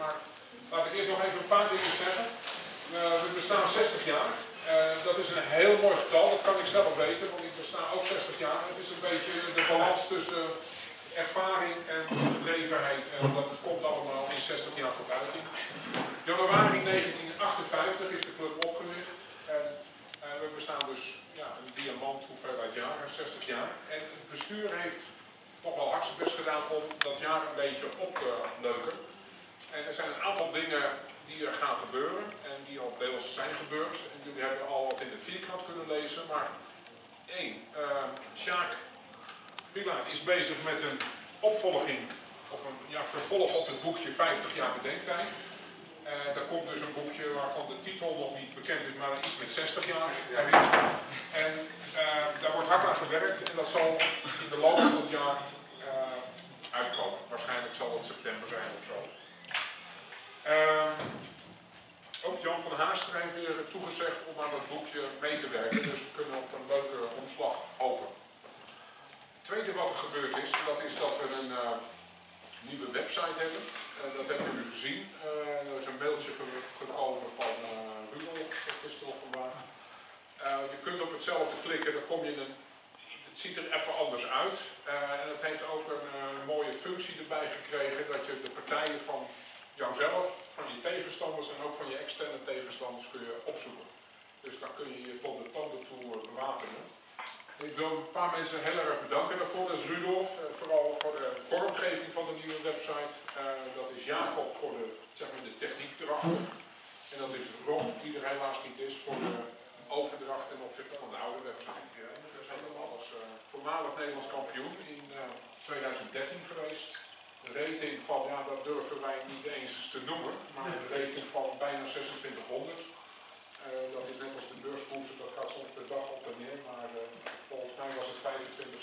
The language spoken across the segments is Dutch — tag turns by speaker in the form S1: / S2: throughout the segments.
S1: Maar laat ik eerst nog even een paar dingen zeggen. we bestaan 60 jaar. dat is een heel mooi getal, dat kan ik zelf weten, want ik besta ook 60 jaar. Het is een beetje de balans tussen ervaring en gedrevenheid. En dat komt allemaal in 60 jaar tot uiting. Januari 1958 is de club opgericht. En we bestaan dus ja, een diamant hoeveelheid jaren, 60 jaar. En het bestuur heeft toch wel hard best gedaan om dat jaar een beetje op te leuken. En er zijn een aantal dingen die er gaan gebeuren en die al deels zijn gebeurd. En jullie hebben al wat in de vierkant kunnen lezen. Maar één, uh, Sjaak Pilaat is bezig met een opvolging, of een ja, vervolg op het boekje 50 jaar bedenktijd. Uh, daar komt dus een boekje waarvan de titel nog niet bekend is, maar iets met 60 jaar erin. En uh, daar wordt hard aan gewerkt en dat zal in de loop van het jaar uh, uitkomen. Waarschijnlijk zal het september zijn of zo. Ehm, ook Jan van Haast heeft weer toegezegd om aan dat boekje mee te werken, dus we kunnen op een leuke omslag hopen. Het tweede wat er gebeurd is, dat is dat we een nieuwe website hebben. Uh, dat hebben jullie gezien. Uh, er is een mailtje gekomen van uh, Rudolf gisteren of vandaag. je kunt op hetzelfde klikken, dan kom je in een... Het ziet er even anders uit. en het heeft ook een mooie functie erbij gekregen dat je de partijen van jouzelf, van je tegenstanders en ook van je externe tegenstanders kun je opzoeken. Dus dan kun je je tot de tanden toe bewapenen. Ik wil een paar mensen heel erg bedanken daarvoor. Dat is Rudolf, eh, vooral voor de vormgeving van de nieuwe website. Uh, dat is Jacob voor de, zeg maar, de techniek erachter. En dat is Ron, die er helaas niet is, voor de overdracht ten opzichte van de oude website. Dat is helemaal als voormalig Nederlands kampioen in 2013 geweest. De rating van, ja dat durven wij niet eens te noemen, maar een rating van bijna 2600. dat is net als de beurskoersen, dat gaat soms per dag op en neer, maar volgens mij was het 25,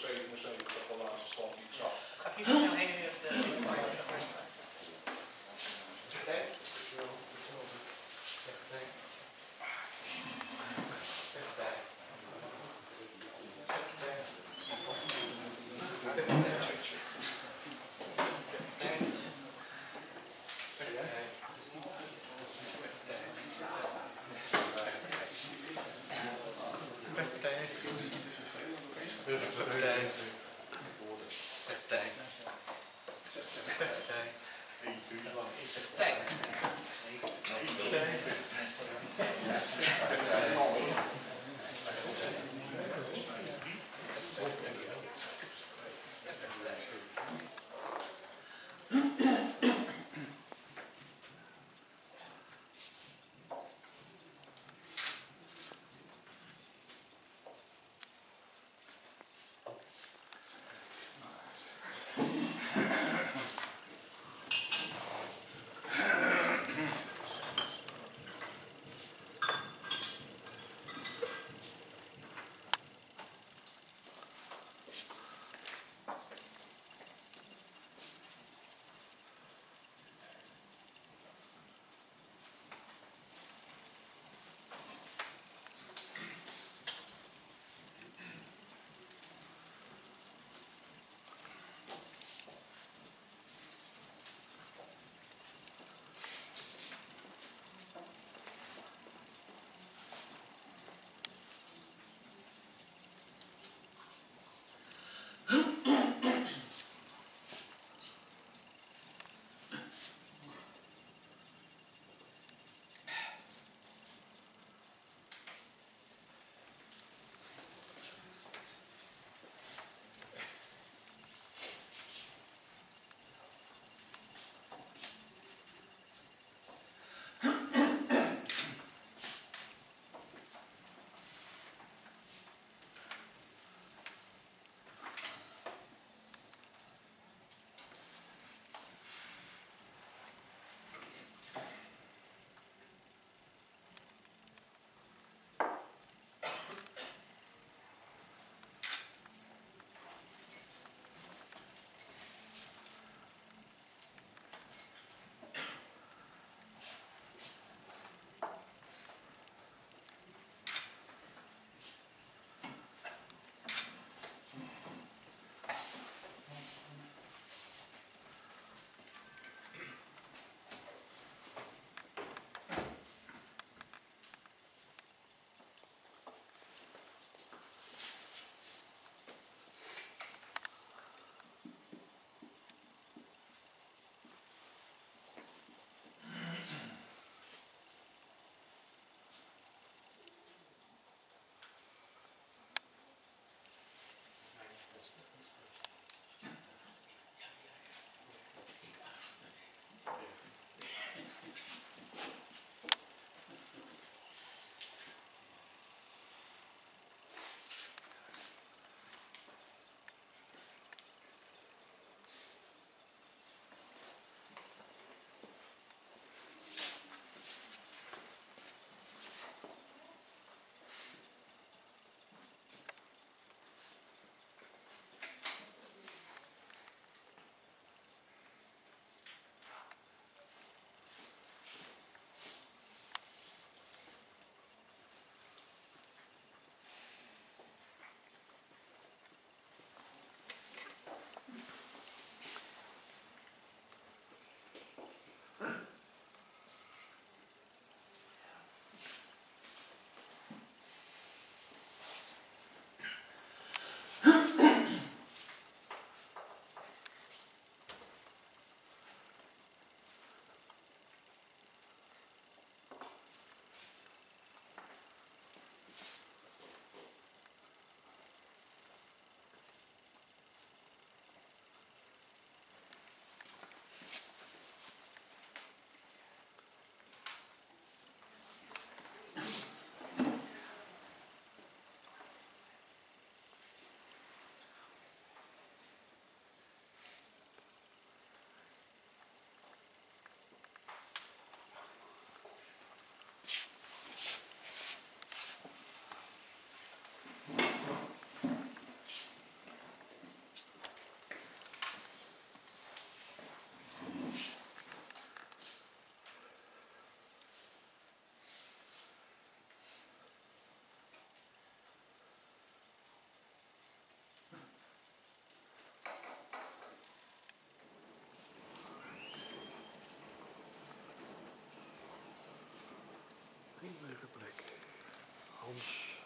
S1: Ons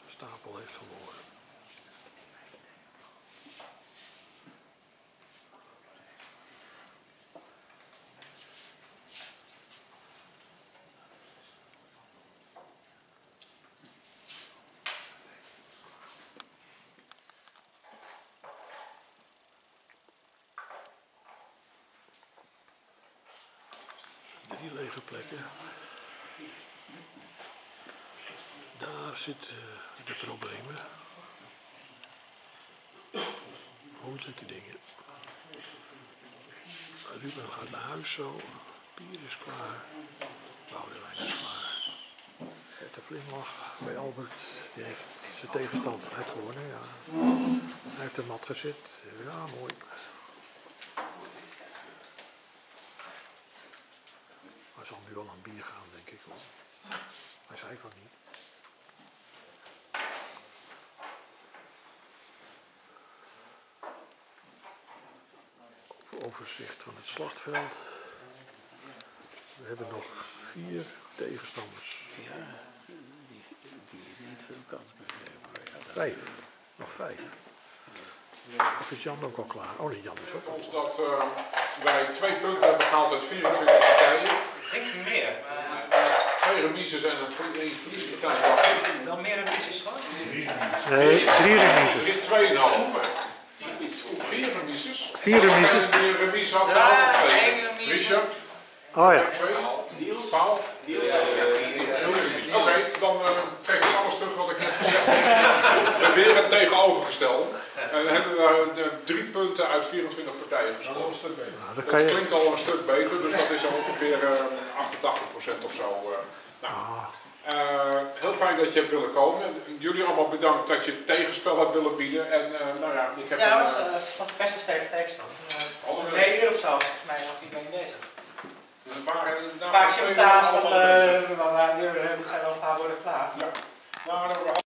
S1: Stapel
S2: heeft verloren. Zitten de problemen. Moeilijke dingen. Ruben gaat naar huis zo. Pier is klaar. Boudewijn is klaar. Gert Vlimlach bij Albert. Die heeft zijn tegenstand uitgewonnen. Ja. Hij heeft de mat gezet. Ja, mooi. Hij zal nu wel aan bier gaan, denk ik. Hij zei van niet. Overzicht van het slachtveld. We hebben nog vier tegenstanders.
S3: Ja, die, die niet veel kans meer hebben. Ja, dat-
S2: Vijf. Nog vijf. Of is Jan ook al klaar? Oh nee, Jan is ook al
S1: ons dat eh, wij twee punten hebben gehaald uit 24 partijen.
S4: Ik denk meer, maar
S1: Twee remises en een verliespartij.
S4: wel meer dan is van.
S2: Nee, drie remises.
S1: Drie- Tweeënhalf. Vier remises.
S2: Vier remises.
S1: Remise had twee.
S4: remise.
S1: Richard,
S2: Oh ja.
S1: twee. Paul. Oké, dan uh, trek ik alles terug wat ik net gezegd heb. We weer het tegenovergestelde. En dan hebben we eh, drie punten uit 24 partijen gescoord. Dat
S2: je...
S1: klinkt al een stuk beter, dus dat is ongeveer eh 88% of zo. eh. Nou, Eh, heel fijn dat je hebt willen komen. Jullie allemaal bedankt dat je het tegenspel hebt willen bieden. En eh, nou ja, ik heb
S4: Ja,
S1: een,
S4: dat was
S1: eh,
S4: uh, was best wel sterk tegenstand. Uh, een uur of zo, volgens mij, was iedereen bezig.
S1: een paar, een- nou,
S4: Vaak
S1: bezig.
S4: uh, maar uh, nu zijn al een paar woorden klaar.
S1: Ja. Nou, we